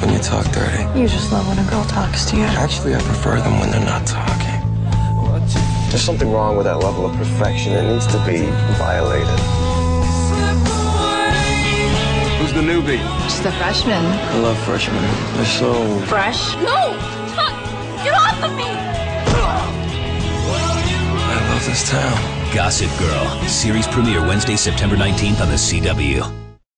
when you talk dirty. You just love when a girl talks to you. Actually, I prefer them when they're not talking. There's something wrong with that level of perfection. It needs to be violated. Who's the newbie? She's a freshman. I love freshmen. They're so. Fresh? No! Get off of me! I love this town. Gossip Girl. Series premiere Wednesday, September 19th on the CW.